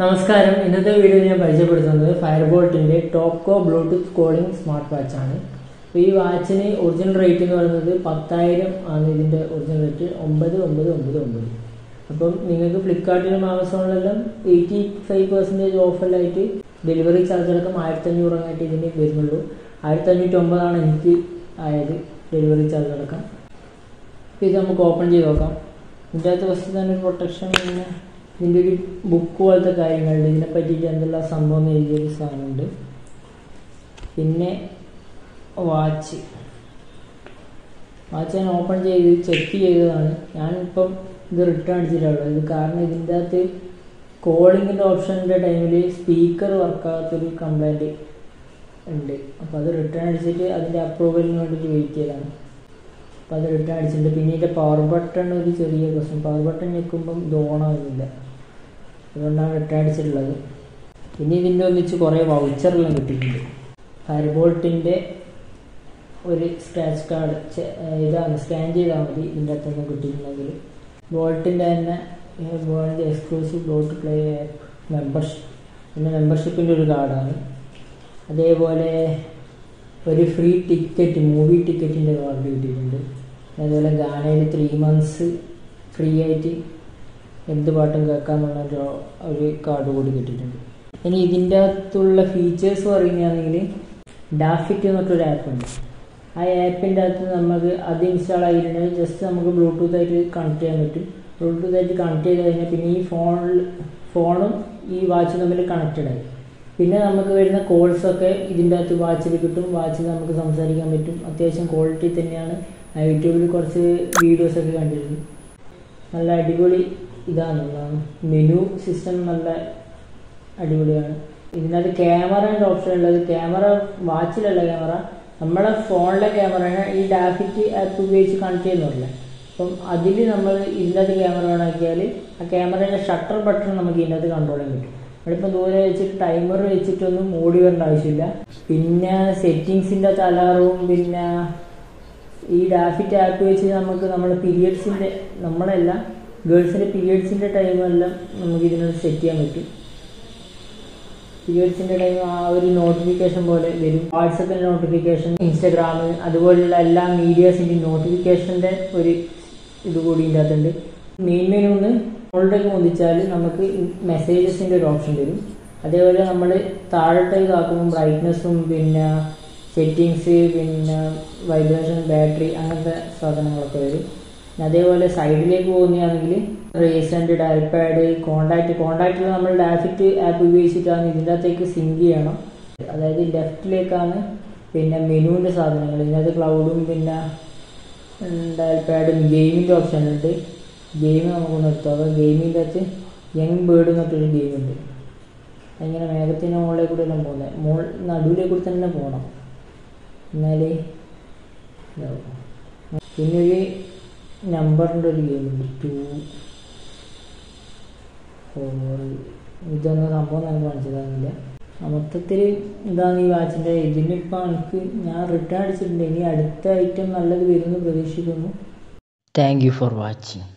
നമസ്കാരം. ഇന്നത്തെ വീഡിയോയിൽ ഞാൻ പരിചയപ്പെടുത്തുന്നത് ഫയർബോൾട്ടിന്റെ ടോപ്കോ ബ്ലൂടൂത്ത് കോളിംഗ് സ്മാർട്ട് വാച്ച് ആണ്. അപ്പോൾ ഈ വാച്ചിന് ഒറിജിനൽ റേറ്റ് എന്ന് പറയുന്നത് പത്തായിരം ആണ്. ഇതിന്റെ ഒറിജിനൽ റേറ്റ് ഒമ്പത് ഒമ്പത് ഒമ്പത് ഒമ്പത്. അപ്പം നിങ്ങൾക്ക് ഫ്ലിപ്കാർട്ടിലും ആമസോണിലെല്ലാം എയ്റ്റി ഫൈവ് പെർസെന്റേജ് ഓഫറിലായിട്ട് ഡെലിവറി ചാർജ് അടക്കം ആയിരത്തി അഞ്ഞൂറായിട്ട് ഇതിന് വരുന്നുള്ളൂ. ആയിരത്തി അഞ്ഞൂറ്റി ഒമ്പതാണ് എനിക്ക് ആയത് ഡെലിവറി ചാർജ് അടക്കം. ഇത് നമുക്ക് ഓപ്പൺ ചെയ്ത് നോക്കാം. ഇതിന്റെ അകത്ത് ഫസ്റ്റ് തന്നെ പ്രൊട്ടക്ഷൻ പിന്നെ ഇതിന്റെ ഒരു ബുക്ക് പോലത്തെ കാര്യങ്ങളുണ്ട്. ഇതിനെ പറ്റിയിട്ട് എന്തെല്ലാം സംഭവം എഴുതിയൊരു സാധനമുണ്ട്. പിന്നെ വാച്ച് വാച്ച് ഞാൻ ഓപ്പൺ ചെയ്ത് ചെക്ക് ചെയ്തതാണ്. ഞാനിപ്പം ഇത് റിട്ടേൺ അടിച്ചിട്ടുള്ളത് ഇത് കാരണം ഇതിന്റെ അകത്ത് കോളിങ്ങിന്റെ ഓപ്ഷന്റെ ടൈമിൽ സ്പീക്കർ വർക്കാകാത്തൊരു കംപ്ലൈന്റ് ഉണ്ട്. അപ്പോൾ അത് റിട്ടേൺ അടിച്ചിട്ട് അതിന്റെ അപ്രൂവലിന് വേണ്ടിയിട്ട് വെയിറ്റ് ചെയ്താണ് അപ്പോൾ അത് റിട്ടേൺ അടിച്ചിട്ടുണ്ട്. പിന്നെ ഇതിന്റെ പവർ ബട്ടൺ ഒരു ചെറിയ പ്രശ്നം. പവർ ബട്ടൺ ഞെക്കുമ്പം ഇത് ഓണാകുന്നില്ല അതുകൊണ്ടാണ് റിട്ടേൺ അടിച്ചിട്ടുള്ളത്. പിന്നെ ഇതിന്റെ ഒന്നിച്ച് കുറേ വൗച്ചറെല്ലാം കിട്ടിയിട്ടുണ്ട്. ഫയർബോൾട്ടിന്റെ ഒരു സ്ക്രാച്ച് കാർഡ് ഇതാണ്. സ്കാൻ ചെയ്താൽ മതി ഇതിന്റെ അകത്തുനിന്ന് കിട്ടിയിട്ടുണ്ടെങ്കിൽ ബോൾട്ടിന്റെ തന്നെ ബോൾട്ടിന്റെ എക്സ്ക്ലൂസീവ് ബോട്ട് പ്ലേ മെമ്പർഷിപ്പ് പിന്നെ മെമ്പർഷിപ്പിന്റെ ഒരു കാർഡാണ് അതേപോലെ ഒരു ഫ്രീ ടിക്കറ്റ് മൂവി ടിക്കറ്റിന്റെ കാർഡ് കിട്ടിയിട്ടുണ്ട്. അതേപോലെ ഗാനയിൽ ത്രീ മന്ത്സ് ഫ്രീ ആയിട്ട് എന്ത് പാട്ടും കേൾക്കാന്നുള്ള ഒരു ഒരു കാർഡ് കൂടി കിട്ടിയിട്ടുണ്ട്. ഇനി ഇതിന്റെ അകത്തുള്ള ഫീച്ചേഴ്സ് പറയുകയാണെങ്കിൽ ഡാഫിറ്റ് എന്നൊരു ആപ്പുണ്ട് ആ ആപ്പിന്റെ അകത്ത് നമുക്ക് അത് ഇൻസ്റ്റാൾ ആയിട്ടുണ്ടെങ്കിൽ ജസ്റ്റ് നമുക്ക് ബ്ലൂടൂത്ത് ആയിട്ട് കണക്ട് ചെയ്യാൻ പറ്റും. ബ്ലൂടൂത്ത് ആയിട്ട് കണക്ട് ചെയ്ത് കഴിഞ്ഞാൽ പിന്നെ ഈ ഫോണിൽ ഫോണും ഈ വാച്ചും തമ്മിൽ കണക്റ്റഡ് ആയി. പിന്നെ നമുക്ക് വരുന്ന കോൾസൊക്കെ ഇതിന്റെ അകത്ത് വാച്ചിൽ കിട്ടും. വാച്ചിൽ നമുക്ക് സംസാരിക്കാൻ പറ്റും. അത്യാവശ്യം ക്വാളിറ്റി തന്നെയാണ്. യൂട്യൂബിൽ കുറച്ച് വീഡിയോസൊക്കെ കണ്ടിരുന്നു നല്ല അടിപൊളി ഇതാണെന്നുള്ളതാണ് മെനു സിസ്റ്റം നല്ല അടിപൊളിയാണ്. ഇതിനകത്ത് ക്യാമറേന്റെ ഓപ്ഷൻ ഉള്ളത്. ക്യാമറ വാച്ചിലുള്ള ക്യാമറ നമ്മുടെ ഫോണിലെ ക്യാമറയാണ് ഈ ഡാഫിറ്റി ആപ്പ് ഉപയോഗിച്ച് കണക്ട് ചെയ്യുന്നില്ല അപ്പം അതിൽ നമ്മൾ ഇതിനകത്ത് ക്യാമറ ഓണാക്കിയാൽ ആ ക്യാമറയുടെ ഷട്ടർ ബട്ടൺ നമുക്ക് ഇതിനകത്ത് കൺട്രോൾ ചെയ്യാൻ പറ്റും. നമ്മളിപ്പോൾ ദൂരെ വെച്ചിട്ട് ടൈമർ വെച്ചിട്ടൊന്നും ഓടി വരേണ്ട ആവശ്യമില്ല. പിന്നെ സെറ്റിങ്സിന്റെ അകത്ത് പിന്നെ ഈ ഡാഫിറ്റ് ആപ്പ് വെച്ച് നമുക്ക് നമ്മുടെ പീരിയഡ്സിന്റെ നമ്മളല്ല ഗേൾസിന്റെ പീരിയഡ്സിന്റെ ടൈമെല്ലാം നമുക്ക് ഇതിനകത്ത് സെറ്റ് ചെയ്യാൻ പറ്റും. പീരിയഡ്സിന്റെ ടൈം ആ ഒരു നോട്ടിഫിക്കേഷൻ പോലെ വരും. വാട്സപ്പിന്റെ നോട്ടിഫിക്കേഷൻ ഇൻസ്റ്റഗ്രാം അതുപോലുള്ള എല്ലാ മീഡിയാസിന്റെ നോട്ടിഫിക്കേഷന്റെ ഒരു ഇത് കൂടി ഇതിന്റെ അകത്തുണ്ട്. മെയിൻ മെനുന്ന് മുകളിലേക്ക് മുതിച്ചാൽ നമുക്ക് മെസ്സേജസിന്റെ ഒരു ഓപ്ഷൻ വരും അതേപോലെ നമ്മൾ താഴോട്ടേക്ക് ആക്കുമ്പോൾ ബ്രൈറ്റ്നസ്സും പിന്നെ സെറ്റിങ്സ് പിന്നെ വൈബ്രേഷൻ ബാറ്ററി അങ്ങനത്തെ സാധനങ്ങളൊക്കെ വരും. അതേപോലെ സൈഡിലേക്ക് പോകുന്നതാണെങ്കിൽ റീസെന്റ് ഡയൽ പാഡ് കോണ്ടാക്ട്. കോണ്ടാക്റ്റിൽ നമ്മൾ ഡാഫിറ്റ് ആപ്പ് ഉപയോഗിച്ചിട്ടാണ് ഇതിന്റെ അകത്തേക്ക് സിങ്ക് ചെയ്യണം. അതായത് ലെഫ്റ്റിലേക്കാണ് പിന്നെ മെനുവിന്റെ സാധനങ്ങൾ. ഇതിനകത്ത് ക്ലൗഡും പിന്നെ ഡയൽ പാഡും ഗെയിമിന്റെ ഓപ്ഷൻ ഉണ്ട് ഗെയിം നമുക്ക് നിർത്താം ഗെയിമിന്റെ അകത്ത് യങ് ബേർഡ് എന്നൊരു ഗെയിം ഉണ്ട് അങ്ങനെ മേഘത്തിന്റെ മുകളിലേക്ക് കൂടെ എല്ലാം പോകുന്നത് മോൾ നടുവിലേക്ക് കൂടി തന്നെ പോകണം. എന്നാലേ പിന്നെ ഒരു നമ്പറിന്റെ ഒരു ഗെയിം ഉണ്ട്. ടു ഫോർ ഇതൊന്നും സംഭവം നമുക്ക് കാണിച്ചതാണില്ല മൊത്തത്തിൽ ഇതാണ് ഈ വാച്ചിന്റെ ഇതിനിപ്പോൾ എനിക്ക് ഞാൻ റിട്ടേൺ അടിച്ചിട്ടുണ്ട്. ഇനി അടുത്ത ഐറ്റം നല്ലത് വരുമെന്ന് പ്രതീക്ഷിക്കുന്നു. Thank you for watching